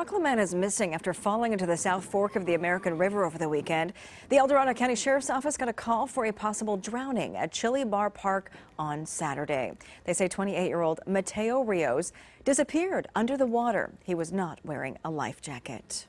A Rocklin man is missing after falling into the South Fork of the American River over the weekend. The El Dorado County Sheriff's Office got a call for a possible drowning at Chili Bar Park on Saturday. They say 28-year-old Mateo Rios disappeared under the water. He was not wearing a life jacket.